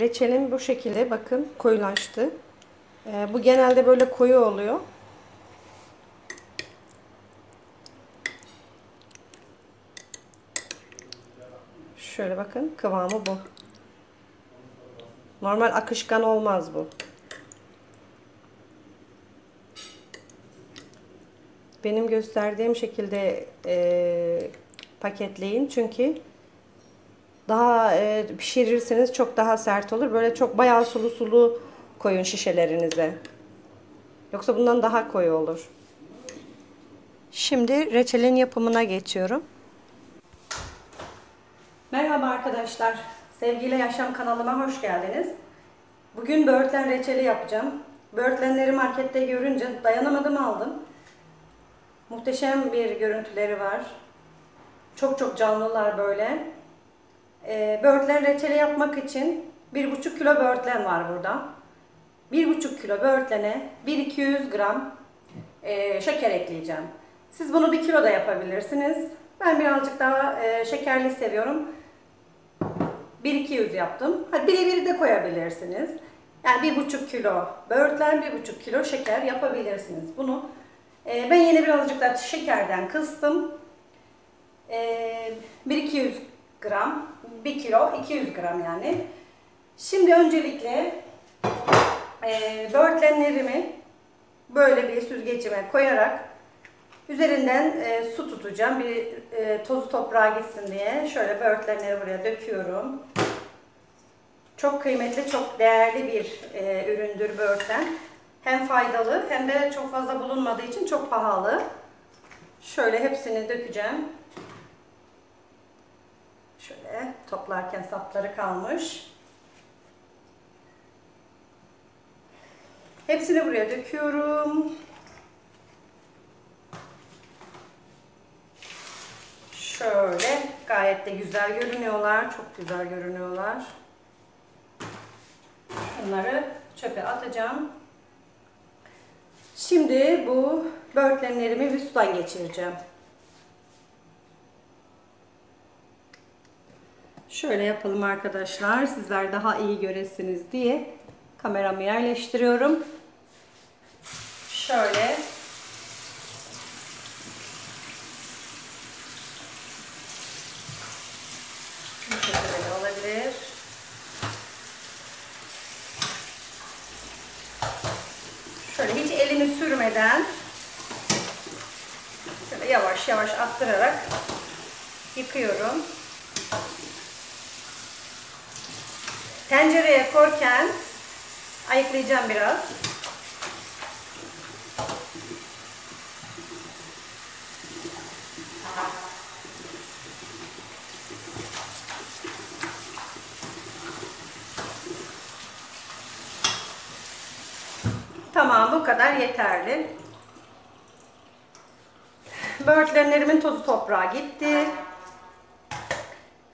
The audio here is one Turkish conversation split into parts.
Reçelim bu şekilde bakın koyulaştı. Ee, bu genelde böyle koyu oluyor. Şöyle bakın kıvamı bu. Normal akışkan olmaz bu. Benim gösterdiğim şekilde e, paketleyin çünkü daha e, pişirirseniz çok daha sert olur. Böyle çok bayağı sulu sulu koyun şişelerinize. Yoksa bundan daha koyu olur. Şimdi reçelin yapımına geçiyorum. Merhaba arkadaşlar. Sevgiyle Yaşam kanalıma hoş geldiniz. Bugün böğürtlen reçeli yapacağım. Böğürtlenleri markette görünce dayanamadım aldım. Muhteşem bir görüntüleri var. Çok çok canlılar böyle. E, böğürtlen reçeli yapmak için 1,5 kilo böğürtlen var burada. 1,5 kilo böğürtlene 1-200 gram e, şeker ekleyeceğim. Siz bunu 1 kilo da yapabilirsiniz. Ben birazcık daha e, şekerli seviyorum. 1-200 yaptım. Hadi bire de koyabilirsiniz. Yani 1,5 kilo böğürtlen, 1,5 kilo şeker yapabilirsiniz. Bunu e, ben yine birazcık da şekerden kıstım. E, 1-200 gram, 1 kilo 200 gram yani. Şimdi öncelikle e, böğürtlenlerimi böyle bir süzgecime koyarak üzerinden e, su tutacağım. Bir e, tozu toprağa gitsin diye. Şöyle böğürtlenleri buraya döküyorum. Çok kıymetli, çok değerli bir e, üründür böğürtlen. Hem faydalı hem de çok fazla bulunmadığı için çok pahalı. Şöyle hepsini dökeceğim. Şöyle toplarken sapları kalmış. Hepsini buraya döküyorum. Şöyle gayet de güzel görünüyorlar. Çok güzel görünüyorlar. Bunları çöpe atacağım. Şimdi bu böğürtlenlerimi bir sudan geçireceğim. Şöyle yapalım arkadaşlar. Sizler daha iyi göresiniz diye kameramı yerleştiriyorum. Şöyle olabilir. Şöyle hiç elimi sürmeden yavaş yavaş attırarak yıkıyorum. Tencereye korken ayıklayacağım biraz. Tamam bu kadar yeterli. Böğürtlenlerimin tozu toprağa gitti.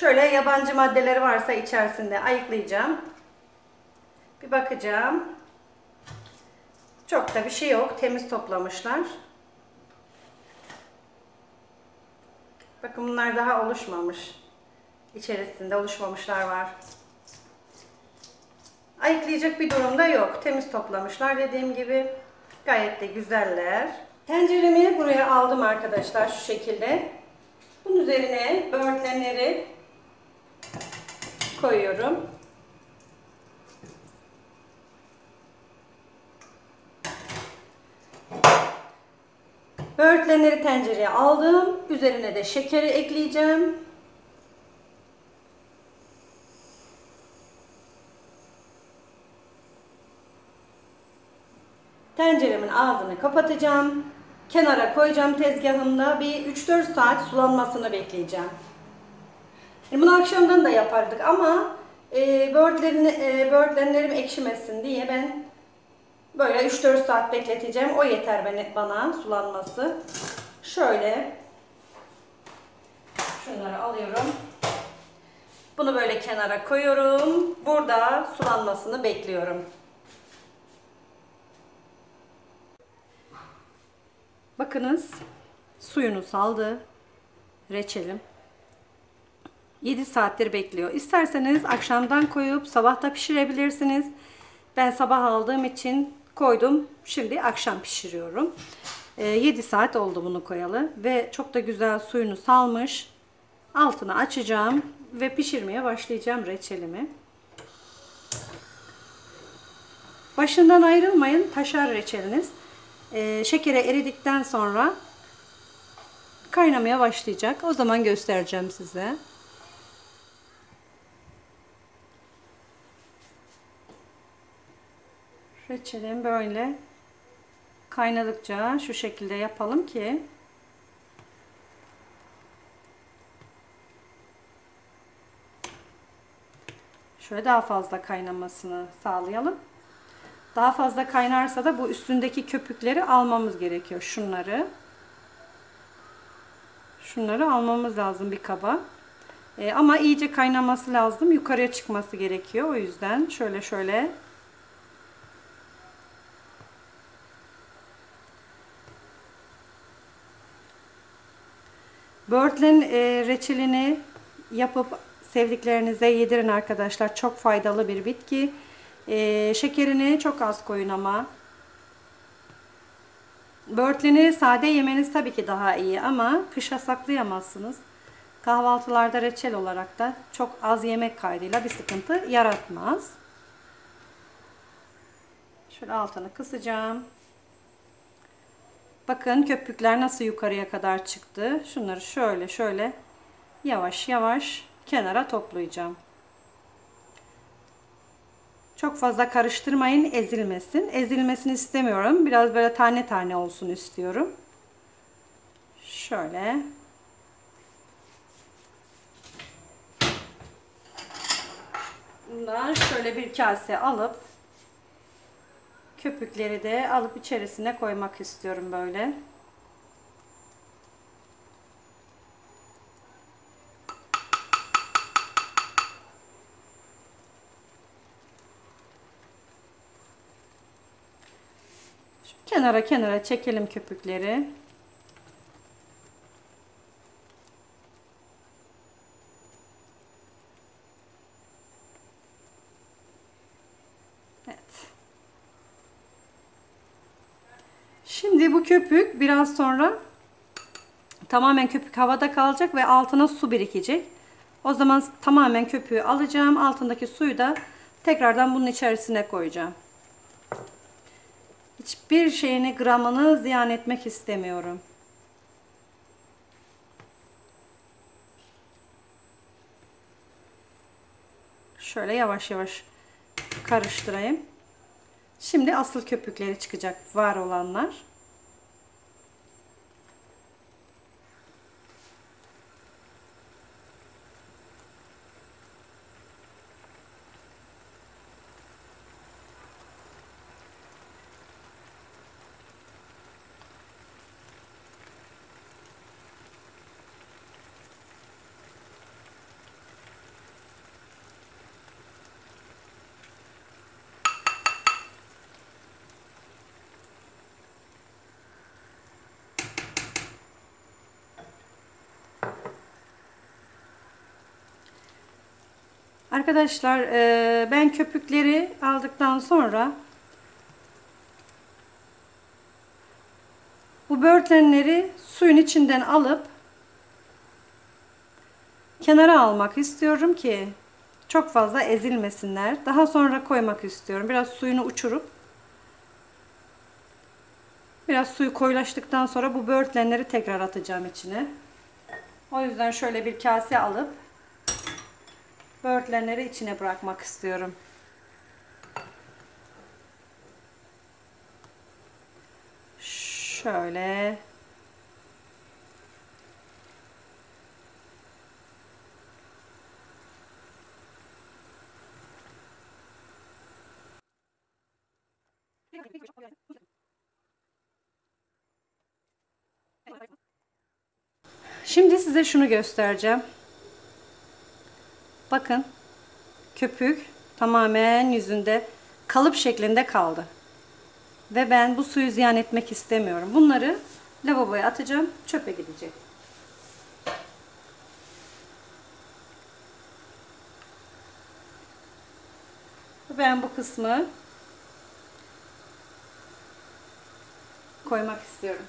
Şöyle yabancı maddeleri varsa içerisinde ayıklayacağım. Bir bakacağım. Çok da bir şey yok. Temiz toplamışlar. Bakın bunlar daha oluşmamış. İçerisinde oluşmamışlar var. Ayıklayacak bir durumda yok. Temiz toplamışlar dediğim gibi. Gayet de güzeller. Tenceremi buraya aldım arkadaşlar şu şekilde. Bunun üzerine böğürtlenleri koyuyorum. Böğürtlenleri tencereye aldım. Üzerine de şekeri ekleyeceğim. Tenceremin ağzını kapatacağım. Kenara koyacağım tezgahımda. Bir 3-4 saat sulanmasını bekleyeceğim. Yani bunu akşamdan da yapardık ama e, böğürtlerini, e, böğürtlenlerim ekşimesin diye ben böyle 3-4 saat bekleteceğim. O yeter bana sulanması. Şöyle şunları alıyorum. Bunu böyle kenara koyuyorum. Burada sulanmasını bekliyorum. Bakınız suyunu saldı. Reçelim. 7 saattir bekliyor. İsterseniz akşamdan koyup sabahta pişirebilirsiniz. Ben sabah aldığım için koydum. Şimdi akşam pişiriyorum. 7 saat oldu bunu koyalı ve çok da güzel suyunu salmış. Altını açacağım ve pişirmeye başlayacağım reçelimi. Başından ayrılmayın. Taşar reçeliniz. Ee, şekere eridikten sonra kaynamaya başlayacak. O zaman göstereceğim size. Reçelim böyle kaynadıkça şu şekilde yapalım ki şöyle daha fazla kaynamasını sağlayalım. Daha fazla kaynarsa da bu üstündeki köpükleri almamız gerekiyor. Şunları. Şunları almamız lazım bir kaba. Ee, ama iyice kaynaması lazım. Yukarıya çıkması gerekiyor. O yüzden şöyle şöyle Börtlen e, reçelini yapıp sevdiklerinize yedirin arkadaşlar. Çok faydalı bir bitki. E, şekerini çok az koyun ama. Börtleni sade yemeniz tabii ki daha iyi ama kışa saklayamazsınız. Kahvaltılarda reçel olarak da çok az yemek kaydıyla bir sıkıntı yaratmaz. Şöyle altını kısacağım. Bakın köpükler nasıl yukarıya kadar çıktı. Şunları şöyle şöyle yavaş yavaş kenara toplayacağım. Çok fazla karıştırmayın ezilmesin. Ezilmesini istemiyorum. Biraz böyle tane tane olsun istiyorum. Şöyle. Bundan şöyle bir kase alıp köpükleri de alıp içerisine koymak istiyorum böyle. kenara kenara çekelim köpükleri. Evet. Şimdi bu köpük biraz sonra tamamen köpük havada kalacak ve altına su birikecek. O zaman tamamen köpüğü alacağım. Altındaki suyu da tekrardan bunun içerisine koyacağım. Hiçbir şeyini gramını ziyan etmek istemiyorum. Şöyle yavaş yavaş karıştırayım. Şimdi asıl köpükleri çıkacak var olanlar. Arkadaşlar e, ben köpükleri aldıktan sonra bu böğürtlenleri suyun içinden alıp kenara almak istiyorum ki çok fazla ezilmesinler. Daha sonra koymak istiyorum. Biraz suyunu uçurup biraz suyu koyulaştıktan sonra bu böğürtlenleri tekrar atacağım içine. O yüzden şöyle bir kase alıp böğürtlenleri içine bırakmak istiyorum. Şöyle Şimdi size şunu göstereceğim. Bakın köpük tamamen yüzünde kalıp şeklinde kaldı. Ve ben bu suyu ziyan etmek istemiyorum. Bunları lavaboya atacağım. Çöpe gidecek. Ben bu kısmı koymak istiyorum.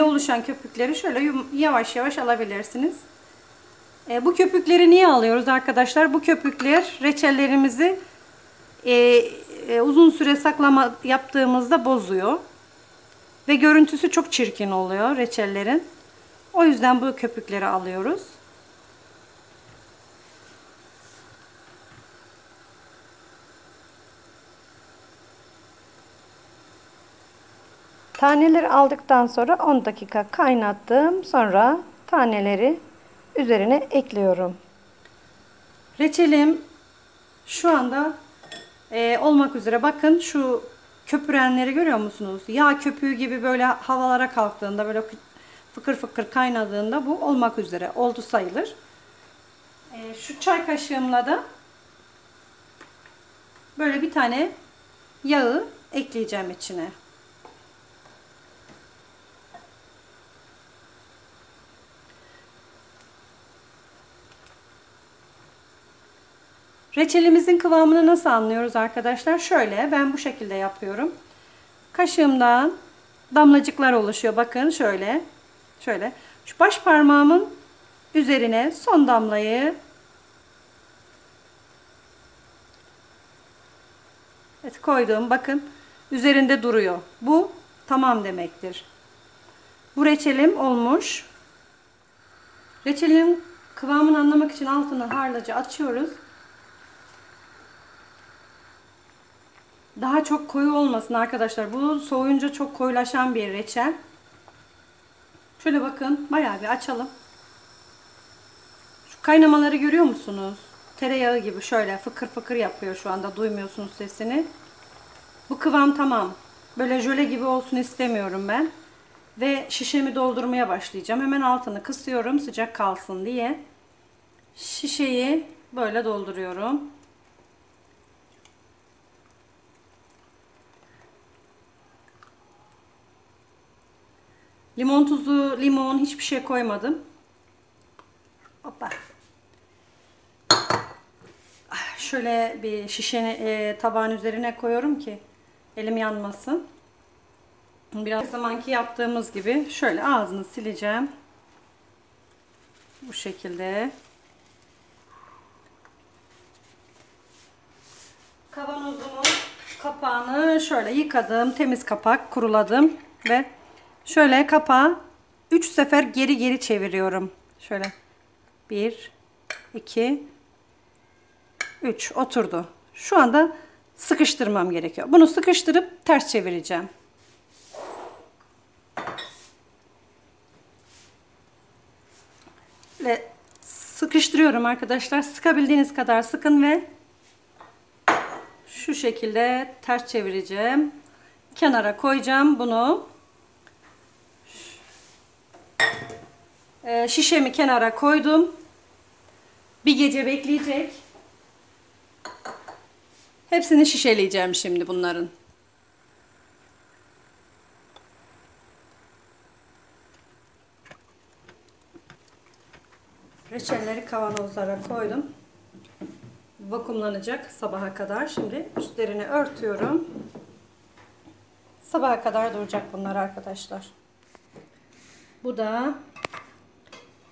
Yine oluşan köpükleri şöyle yavaş yavaş alabilirsiniz. E, bu köpükleri niye alıyoruz arkadaşlar? Bu köpükler reçellerimizi e, e, uzun süre saklama yaptığımızda bozuyor. Ve görüntüsü çok çirkin oluyor reçellerin. O yüzden bu köpükleri alıyoruz. Taneleri aldıktan sonra 10 dakika kaynattım. Sonra taneleri üzerine ekliyorum. Reçelim şu anda e, olmak üzere. Bakın şu köpürenleri görüyor musunuz? Yağ köpüğü gibi böyle havalara kalktığında böyle fıkır fıkır kaynadığında bu olmak üzere oldu sayılır. E, şu çay kaşığımla da böyle bir tane yağı ekleyeceğim içine. Reçelimizin kıvamını nasıl anlıyoruz arkadaşlar? Şöyle ben bu şekilde yapıyorum. Kaşığımdan damlacıklar oluşuyor. Bakın şöyle. Şöyle. Şu baş parmağımın üzerine son damlayı Evet koydum. Bakın üzerinde duruyor. Bu tamam demektir. Bu reçelim olmuş. Reçelin kıvamını anlamak için altını harlaca açıyoruz. Daha çok koyu olmasın arkadaşlar. Bu soğuyunca çok koyulaşan bir reçel. Şöyle bakın bayağı bir açalım. Şu kaynamaları görüyor musunuz? Tereyağı gibi şöyle fıkır fıkır yapıyor şu anda. Duymuyorsunuz sesini. Bu kıvam tamam. Böyle jöle gibi olsun istemiyorum ben. Ve şişemi doldurmaya başlayacağım. Hemen altını kısıyorum sıcak kalsın diye. Şişeyi böyle dolduruyorum. Limon tuzu, limon hiçbir şey koymadım. Hoppa. Şöyle bir şişeni e, tabağın üzerine koyuyorum ki elim yanmasın. Biraz zamanki yaptığımız gibi şöyle ağzını sileceğim. Bu şekilde. Kavanozumun kapağını şöyle yıkadım. Temiz kapak kuruladım ve Şöyle kapağı 3 sefer geri geri çeviriyorum. Şöyle 1 2 3 oturdu. Şu anda sıkıştırmam gerekiyor. Bunu sıkıştırıp ters çevireceğim. Ve sıkıştırıyorum arkadaşlar. Sıkabildiğiniz kadar sıkın ve şu şekilde ters çevireceğim. Kenara koyacağım bunu. Ee, şişemi kenara koydum. Bir gece bekleyecek. Hepsini şişeleyeceğim şimdi bunların. Reçelleri kavanozlara koydum. Vakumlanacak sabaha kadar. Şimdi üstlerini örtüyorum. Sabaha kadar duracak bunlar arkadaşlar. Bu da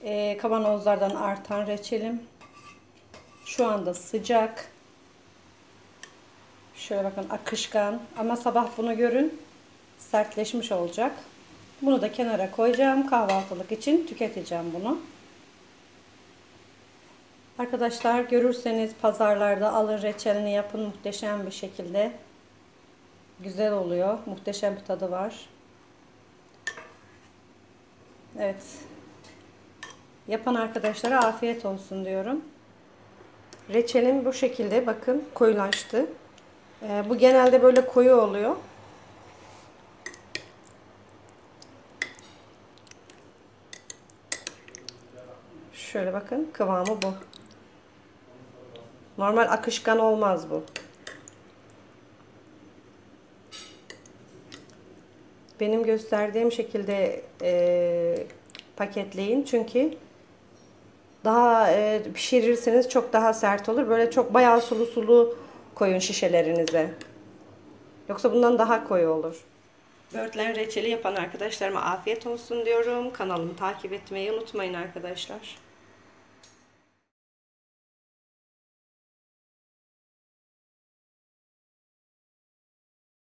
e, kavanozlardan artan reçelim. Şu anda sıcak. Şöyle bakın akışkan. Ama sabah bunu görün. Sertleşmiş olacak. Bunu da kenara koyacağım. Kahvaltılık için tüketeceğim bunu. Arkadaşlar görürseniz pazarlarda alın reçelini yapın muhteşem bir şekilde. Güzel oluyor. Muhteşem bir tadı var. Evet. Yapan arkadaşlara afiyet olsun diyorum. Reçelim bu şekilde bakın koyulaştı. Ee, bu genelde böyle koyu oluyor. Şöyle bakın kıvamı bu. Normal akışkan olmaz bu. Benim gösterdiğim şekilde e, paketleyin çünkü daha e, pişirirseniz çok daha sert olur. Böyle çok bayağı sulu sulu koyun şişelerinize. Yoksa bundan daha koyu olur. Böğürtlen reçeli yapan arkadaşlarıma afiyet olsun diyorum. Kanalımı takip etmeyi unutmayın arkadaşlar.